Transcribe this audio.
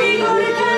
see you again.